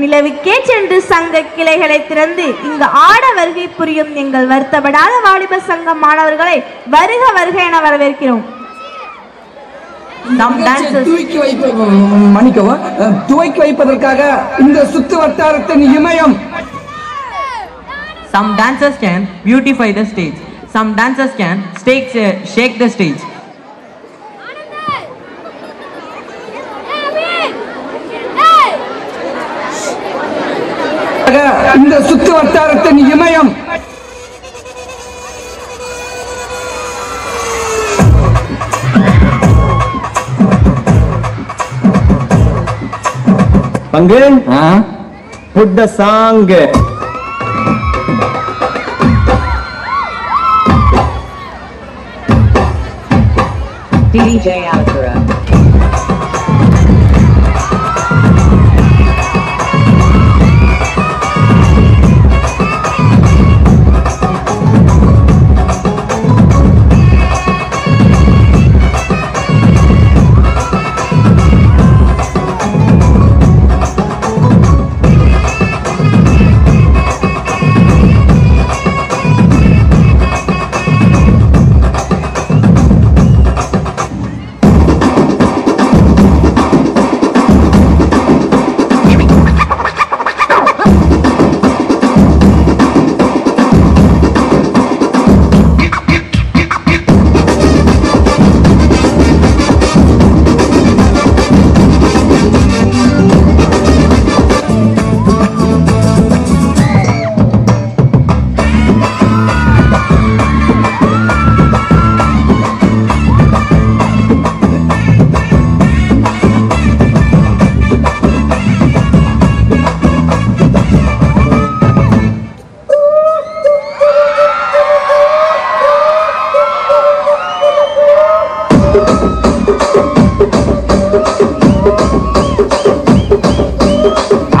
நிலவுக்கே சென்று சங்க கிளைகளை திறந்து இங்கு ஆட வருகை புரியும் எங்கள் வருத்தப்படாத வாலிப சங்க மாணவர்களை வருக வருக என வரவேற்கிறோம். Some dancers. தூக்கி வைப்ப மன்னிக்கவும் துவக்கி வைப்பதற்காக இந்த சுத்து வட்டாரத்தின் இமயம். Some dancers can beautify the stage. Some dancers can stake, shake the stage. இந்த சுத்து வட்டாரத்தின் இமயம் பங்கு? Put the song DJ Alcura.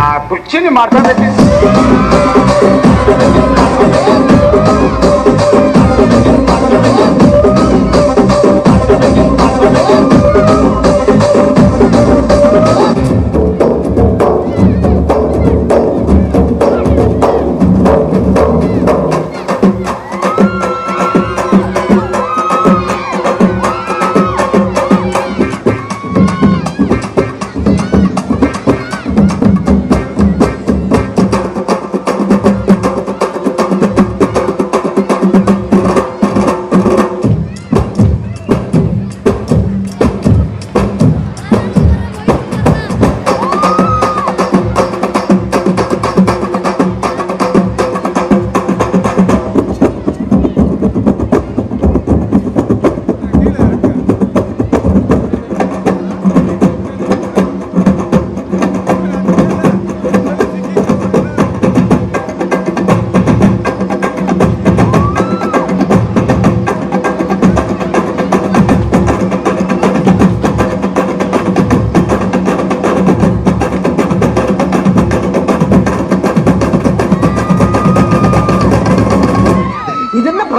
ఆ కుర్చీని మార్చబెట్టి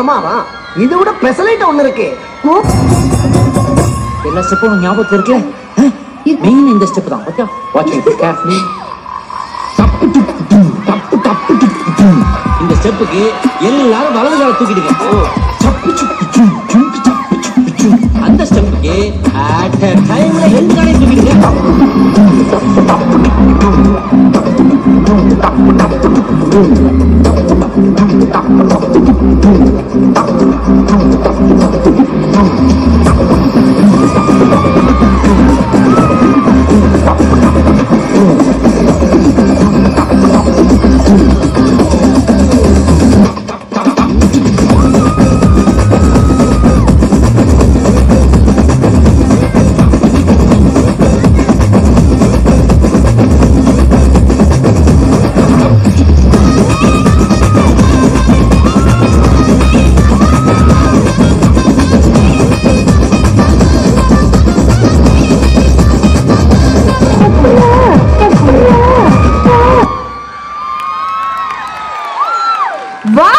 பிரமாதம்? இது விட பெசலைட் ஒண்ணு இருக்கு. எல்லா ஸ்டெப்பும் ஞாபகத்துல இருக்கு? மெயின் இந்த ஸ்டெப் தான். ஓகே வாட்ச் இட் கேர்ஃபுல்லி இந்த ஸ்டெப்புக்கு எல்லாரும் வலது கால தூக்கிடுங்க சப்பு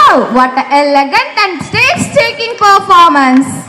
Wow, what an elegant and stage-taking performance!